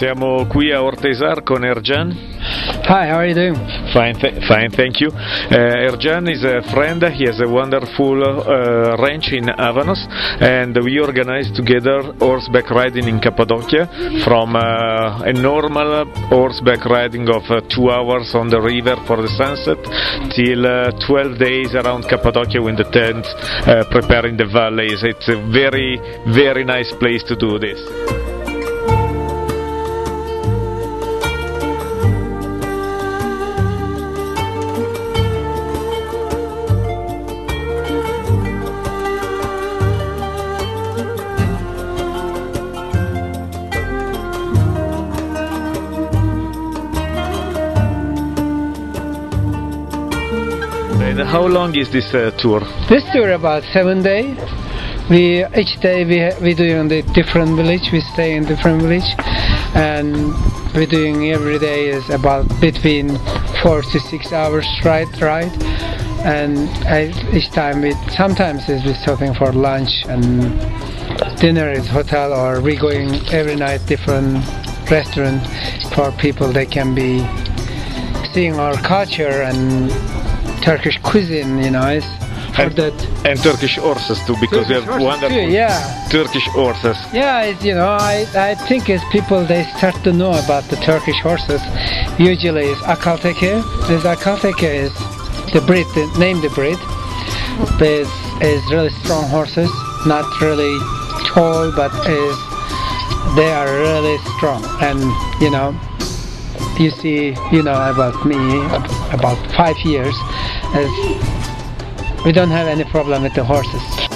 Siamo qui a Ortahisar con Erjan. Hi, how are you doing? Fine, th- fine, thank you. Uh, Erjan is a friend. He has a wonderful uh, ranch in Avanos, and we organized together horseback riding in Cappadocia from uh, a normal horseback riding of uh, two hours on the river for the sunset till uh, 12 days around Cappadocia with the tent uh, preparing the valleys. It's a very, very nice place to do this. And how long is this uh, tour? This tour about seven day. We each day we we doing the different village. We stay in different village, and we doing every day is about between four to six hours ride ride. And each time we sometimes is we stopping for lunch and dinner is hotel or we going every night different restaurant for people they can be seeing our culture and Turkish cuisine. You know, is for And- that. And Turkish horses too, because you have wonderful too, yeah. Turkish horses. Yeah, it's, you know, I, I think as people they start to know about the Turkish horses, usually it's Akhal-Teke. This Akhal-Teke is the breed, the name the breed. It's, it's really strong horses, not really tall, but is they are really strong. And you know, you see, you know about me about five years, as we don't have any problem with the horses.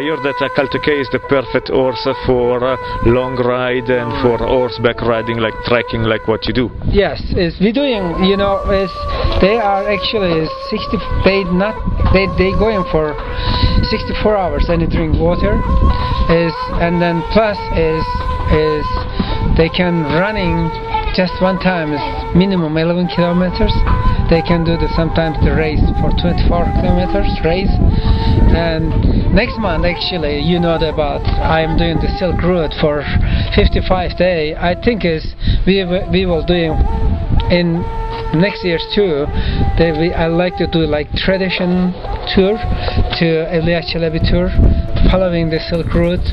Heard that Akhal-Teke is the perfect horse for uh, long ride and for horseback riding, like trekking, like what you do. Yes, is we doing you know is they are actually 60 they not they they going for 64 hours and they drink water is and then plus is is they can running just one time is minimum 11 kilometers they can do the sometimes the race for 24 kilometers race. And next month actually you know about i'm doing the silk route for 55 day. I think is we we will doing in next years too they we, i like to do like tradition tour to Evliya Çelebi tour. Following the silk route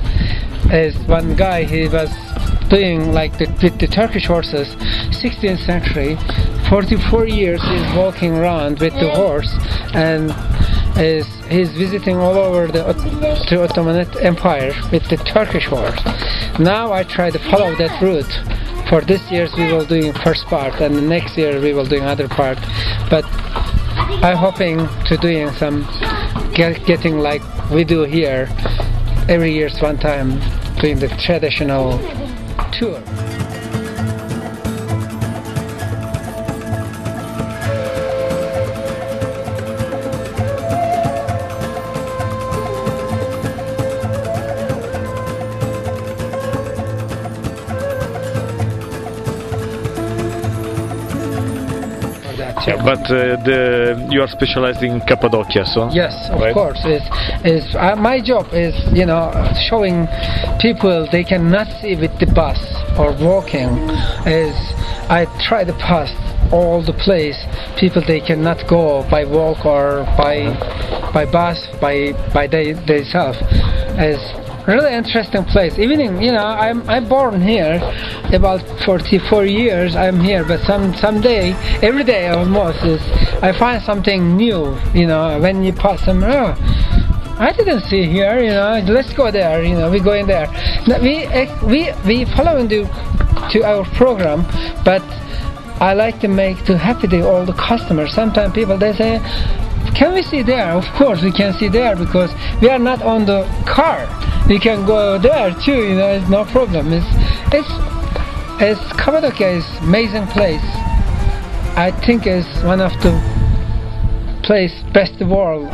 as one guy he was doing like the, with the turkish horses 16th century 44 years is walking around with the horse and is he's visiting all over the, the Ottoman Empire with the Turkish horse. Now I try to follow that route. For this year's we will doing first part, and the next year we will doing other part. But I'm hoping to doing some get, getting like we do here every year's one time doing the traditional tour. Yeah, but uh, the, you are specialized in Cappadocia, so? Yes, of Right. course. Is is uh, my job is you know showing people they cannot see with the bus or walking. Is I try to pass all the place. People they cannot go by walk or by by bus by by they themselves. Is really interesting place. Even in, you know, I'm I'm born here, about 44 years I'm here, but some someday, every day almost is I find something new. You know, when you pass them, oh, I didn't see here. You know, let's go there. You know, we go in there. Now, we eh, we we following the to our program, but I like to make to happy the, all the customers. Sometimes people they say, can we see there? Of course we can see there because we are not on the car. We can go there too. You know, it's no problem. It's it's it's Cappadocia is amazing place. I think it's one of the place best world.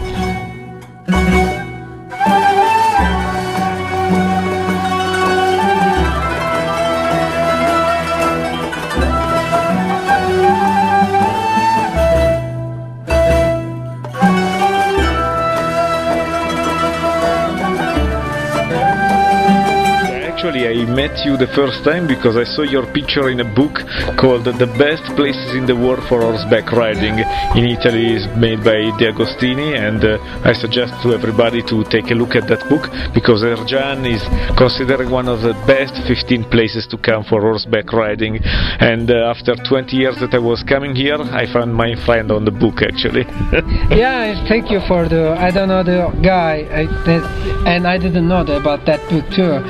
Actually, I met you the first time because I saw your picture in a book called The Best Places in the World for Horseback Riding in Italy is made by De Agostini and uh, I suggest to everybody to take a look at that book because Erjan is considered one of the best 15 places to come for horseback riding and uh, after 20 years that I was coming here I found my friend on the book actually. yeah, thank you for the. I don't know the guy, I, that, and I didn't know about that book too.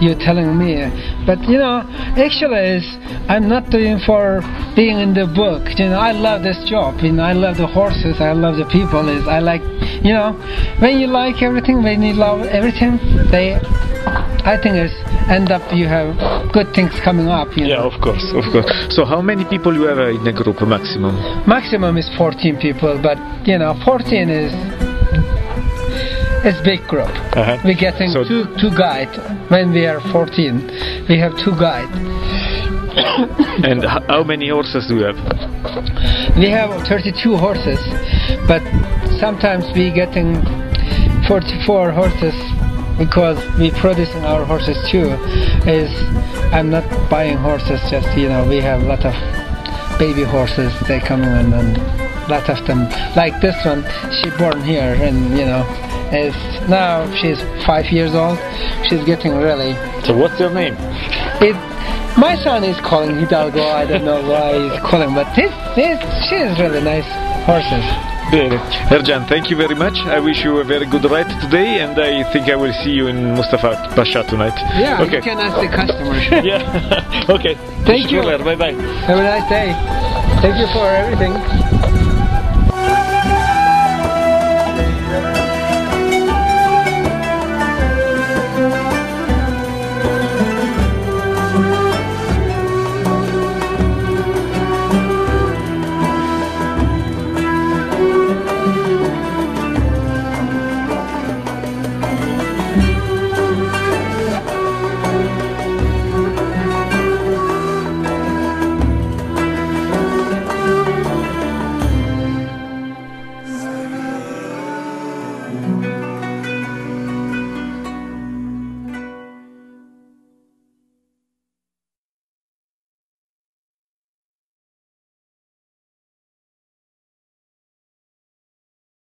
You're telling me, but you know, actually, is I'm not doing for being in the book. You know, I love this job. You know, I love the horses. I love the people. Is I like, you know, when you like everything, when you love everything, they. I think it's end up you have good things coming up. You yeah, know. of course, of course. So how many people you have in a group maximum? Maximum is 14 people, but you know, 14 is it's big group. Uh-huh. We're getting So- two two guide when we are 14. We have two guide. And how many horses do you have? We have 32 horses, but sometimes we getting 44 horses because we producing our horses too. Is I'm not buying horses. Just you know, we have a lot of baby horses. They come in and, and lot of them. Like this one, she born here, and you know, is now she's five years old. She's getting really So what's your name? it, my son is calling Hidalgo. I don't know why he's calling, but his, his, she is really nice horses. Bene. Erjan, thank you very much. I wish you a very good ride today, and I think I will see you in Mustafa Pasha tonight. Yeah, Okay. you can ask the customers. Yeah. okay. Thank you. Bye bye. Have a nice day. Thank you for everything.